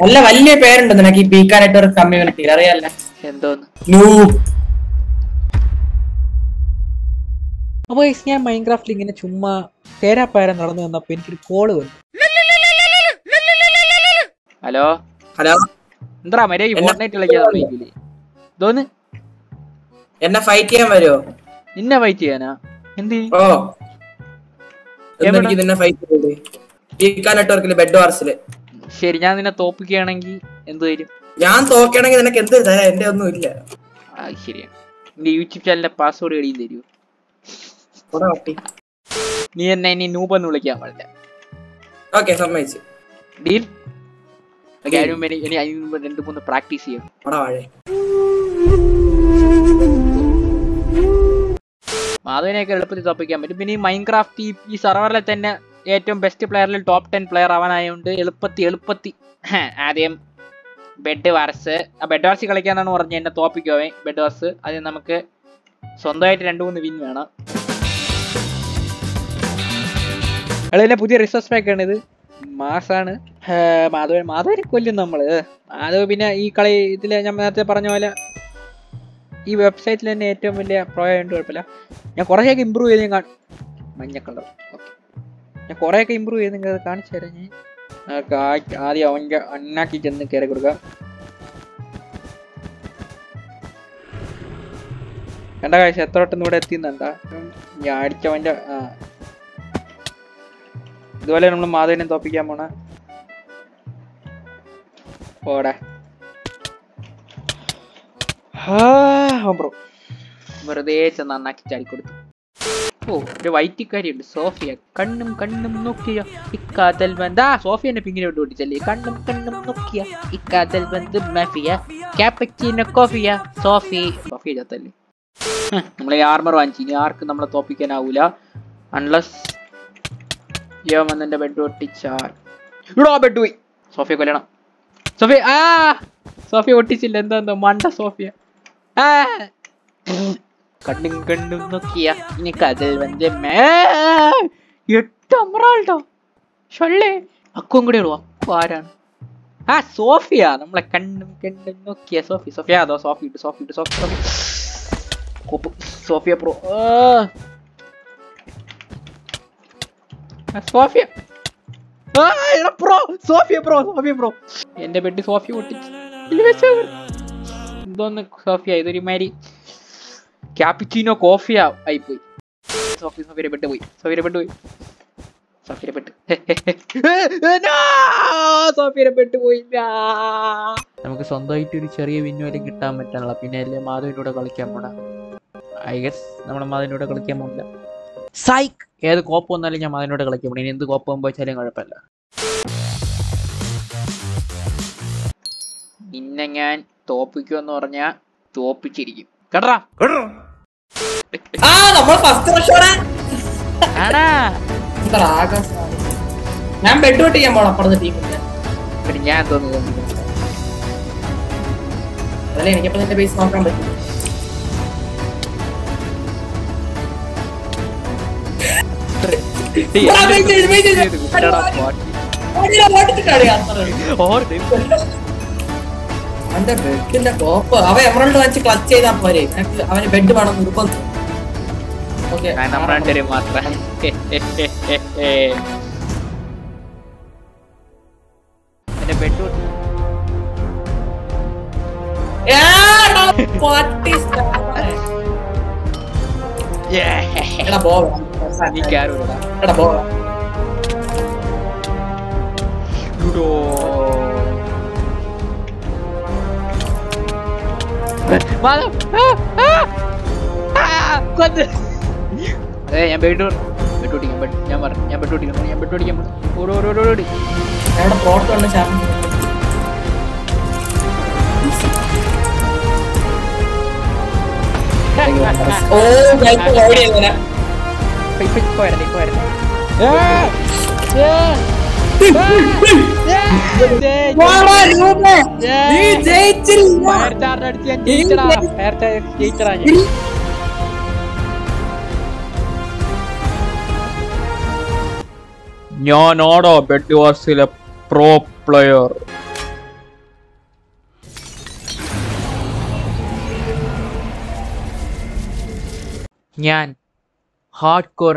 നല്ല വലിയ പേരുണ്ട് നിനക്ക് ഈ പീക്കാ നെറ്റ്വർക്ക് കമ്മ്യൂണിറ്റിയിൽ അറിയാല്ല എന്തോന്ന്? അപ്പോൾ ഞാൻ മൈൻക്രാഫ്റ്റിൽ ഇങ്ങനെ ചുമ്മാ തേരാപ്പാര നടന്നു വന്നപ്പോൾ എനിക്കൊരു കോൾ വന്നു. ഹലോ? ഹലോ? എന്താ മര്യാദ എന്നെ- ഫോർട്ട്നൈറ്റ് കളിക്കാൻ സമ്മതിക്കില്ലേ എന്തോന്ന്? എന്നെ ഫൈറ്റ് ചെയ്യാൻ വരുമോ നിന്നെ ഫൈറ്റ് ചെയ്യാനാ? എന്ത്? ഓ? എനിക്ക് നിന്നെ ഫൈറ്റ് ചെയ്ത് പീക്കാ നെറ്റ്വർക്കിൽ ബെഡ് വാർസിൽ ശരി ഞാൻ നിന്നെ തോപ്പിക്കുകയാണെങ്കിൽ എന്ത് തരും ഞാൻ തോക്കണെങ്കിൽ നിനക്ക് എന്ത് തരാം? എന്റെ ഒന്നും ഇല്ല. ആ ശരിയാണ് നിന്റെ യൂട്യൂബ് ചാനലിന്റെ പാസ്വേഡ് കഴിയും തരൂ ഇവിടെ നീ എന്നെ ഇനി നൂപെന്ന് വിളിക്കാൻ പാടില്ല ഓക്കെ സമ്മതിച്ചു. ഡീൽ ഇനി ഇനി അതിന് മുമ്പ് രണ്ട് മൂന്ന് പ്രാക്ടീസ് ചെയ്യും അവിടെ വാഴേ. മാധവനെയൊക്കെ എളുപ്പത്തിൽ തോപ്പിക്കാൻ പറ്റും. പിന്നെ ഈ മൈൻക്രാഫ്റ്റ് ഈ സെർവറിലെ തന്നെ ഏറ്റവും ബെസ്റ്റ് പ്ലെയറിൽ ടോപ്പ് ടെൻ പ്ലെയർ ആവാനായതുകൊണ്ട് എളുപ്പത്തി എളുപ്പത്തി. ആദ്യം ബെഡ് വാർസ് ആ ബെഡ് വാർസ് കളിക്കാന്നാണ് പറഞ്ഞത് എന്നെ തോപ്പിക്കുവേ ബെഡ് വാർസ് അത് നമുക്ക് സ്വന്തമായിട്ട് രണ്ട് മൂന്ന് വിൻ വേണം. അതിന്റെ പുതിയ റിസോഴ്സ് പാക്ക് ആണ് ഇത്. മാസാണ്. മാധവൻ മാധവനെ കൊല്ലും നമ്മൾ മാധവ് പിന്നെ ഈ കളി ഇതിൽ ഞാൻ നേരത്തെ പറഞ്ഞ പോലെ ഈ വെബ്സൈറ്റിൽ തന്നെ ഏറ്റവും വലിയ പ്രോ ആയതുകൊണ്ട് കുഴപ്പമില്ല. ഞാൻ കുറേയൊക്കെ ഇമ്പ്രൂവ് ചെയ്ത് ഞാൻ മഞ്ഞ കളർ ഓക്കെ ഞാൻ കുറേയൊക്കെ ഇമ്പ്രൂവ് ചെയ്ത് നിങ്ങൾക്ക് കാണിച്ചു തരാം ഞാൻ. ആദ്യം അവന്റെ അണ്ണാക്കി ചെന്ന് കയറി കൊടുക്കാം. എന്റെ കാഴ്ച എത്ര വട്ടം ഇവിടെ എത്തിന്നുണ്ടാ ഞാൻ അടിച്ചവന്റെ ഇതുപോലെ നമ്മൾ മാധവനെ തോപ്പിക്കാൻ പോണ. ഓടെ ബ്രോ വെറുതെ ചെന്ന് അണ്ണാക്കി ചാടിക്കൊടുത്തു. ഓ ഒരു വൈറ്റിക്കാരിയുണ്ട്. സോഫിയ കണ്ണും കണ്ണും നോക്കിയ ഇക്കാതൽ ബന്ദ സോഫിയനെ പിങ്ങിനെ വിട്ട് ഓടിച്ചല്ലേ കണ്ണും കണ്ണും നോക്കിയ ഇക്കാതൽ ബന്ദ് മാഫിയ. ക്യാപ്പച്ചീനോ കോഫിയ. സോഫി സോഫിയ ചത്തല്ലേ നമ്മളെ ആർമർ വാങ്ങിച്ചു ഇനി ആർക്കും നമ്മളെ തോപ്പിക്കാനാവൂല. അൺലസ് യോ വന്നെ ബെഡ് ഒട്ടിച്ചാൽ. ഇടോ ബെഡ് പോയി. സോഫിയ കൊല്ലണം. സോഫിയ ആ! സോഫിയ ഒട്ടിച്ചില്ല. എന്താ മണ്ട സോഫിയ. ആ! കണ്ണും കണ്ണും നോക്കിയ ഇനി കതിൽ വന്ന് എട്ട് അമറാൾട്ടോ. ഷൊള്ളേ അക്കും കൂടെ ഉള്ളു ആരാണ് ആ സോഫിയ. നമ്മളെ കണ്ണും കണ്ണും നോക്കിയ സോഫി. സോഫിയ അതോ സോഫി ഇട്ട് സോഫി ഇട്ട് Sophie Sophie. Sophia pro Sophia. Pro. Sophia pro Sophia pro. എന്റെ ബെഡ് സോഫിയ പൊട്ടിച്ച്. എന്തോന്ന് സോഫിയ? ഇതൊരു മാതിരി ക്യാപിച്ചിനോ ആയിപ്പോയി. സോഫിയുടെ ബെഡ് പോയി. സൗകര്യപ്പെട്ട് പോയി. ബെഡ് പോയില്ല. നമുക്ക് സ്വന്തമായിട്ട് ഒരു ചെറിയ വിന്നുവലും കിട്ടാൻ പറ്റാനുള്ള പിന്നെ അല്ലേ മാധവിന്റെ കൂടെ കളിക്കാൻ പോണ? ഐ ഗസ് നമ്മുടെ മാധവിന്റെ കൂടെ കളിക്കാൻ പോകില്ല സൈക്ക് ഏത് കോപ്പ് വന്നാലും ഞാൻ മാധവിനൂടെ കളിക്കാൻ പോണേ. ഇനി എന്ത് കോപ്പ് പോകുമ്പോൾ വെച്ചാലും കുഴപ്പമില്ല. നിന്നെ ഞാൻ തോപ്പിക്കുമെന്ന് പറഞ്ഞാ തോപ്പിച്ചിരിക്കും. കേട്ടാ ആ നമ്മൾ ഫസ്റ്റ് റഷോടെ ഞാൻ ബെഡ് പൊട്ടിക്കാൻ പോണം അപ്പുറത്തെ പിന്നെ ഞാൻ തോന്നുന്നു അതല്ലേ എനിക്കപ്പോ നിന്റെ ബേസ് നോക്കാൻ പറ്റും. അവന്റെ ബെഡിന്റെ കോപ്പ് അവ എമറൾഡ് വെച്ച് ക്ലച്ച് ചെയ്താൽ പോരെ. അവന് ബെഡ് വേണം നിർബന്ധം. ഓക്കെ നമ്മുടെ രണ്ടുപേരും മാത്രം എന്റെ ബെഡ് എടാ ബോ എനിക്ക് ആരും എടാ ബോ അതെ ഞാൻ ബെഡ് ബെഡ് ഓടിക്കാം ബെഡ് ഞാൻ പറഞ്ഞു ഞാൻ ബെഡ് ഓടിക്കണം ഞാൻ ബെഡ് ഓടിക്കാൻ പറഞ്ഞു ഓടി ഓടി ഓടി ഓടി എവിടെ പ്രോട്ട് ഉണ്ട് ചാർജ് ഓ ബൈക്ക് ഓടിയല്ലേ ഇപ്പൊ വരണ്ടേ ഇപ്പൊ വരണ്ടേ നീ ജയിച്ചില്ല ഞാനാടോ ബെഡ് വാർസിലെ പ്രോ പ്ലെയർ. ഞാൻ ഹാർഡ് കോർ